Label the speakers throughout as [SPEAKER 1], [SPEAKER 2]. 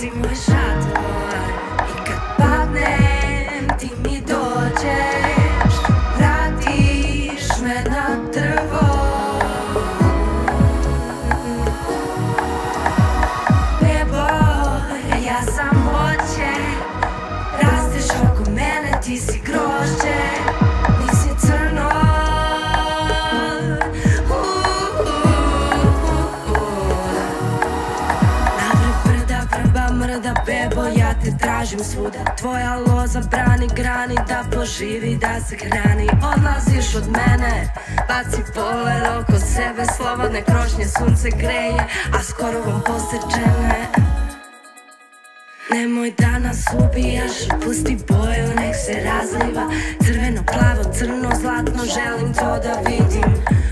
[SPEAKER 1] si moj šator I kad padnem ti mi dođeš. Vratiš me na drvo. Bebo, ja sam hoće Rasteš oko mene, ti si gro tražim svuda. Tvoja loza brani grani da poživi, da se hrani. Odlaziš od mene, baci pogled oko sebe Slobodne krošnje, sunce greje, a skoro vam posečene Nemoj da nas ubijaš, pusti boju, nek se razliva. Crveno, plavo, crno, zlatno, želim to da vidim.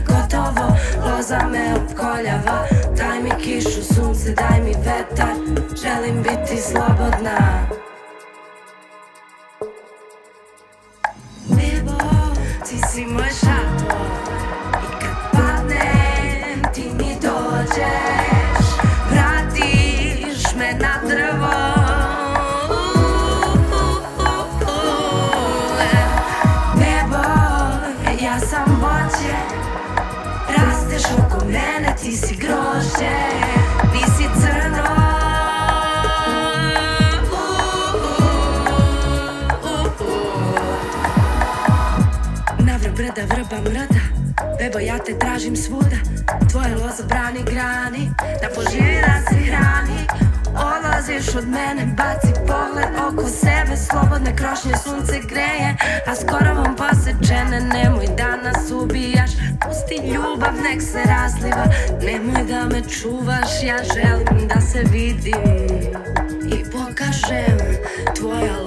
[SPEAKER 1] Gotovo, loza me opkoljava. Daj mi kišu, sunce, daj mi vetar. Želim biti slobodna ti si moj I kad padnem, ti mi dođeš. Vratiš me na drvo. Nebo, ja sam voće. Rasteš oko mene, ti si brda, vrba, mrda. Bebo, ja te tražim svuda. Tvoje loza brani grani. Da poživi da se hrani. Odlaziš od mene, baci pogled oko sebe. Slobodne krošnje, sunce greje. A skoro vam posečene Nemoj da nas ubijaš. Pusti ljubav, nek se razliva. Nemoj da me čuvaš Ja želim da se vidim. I pokažem Tvoj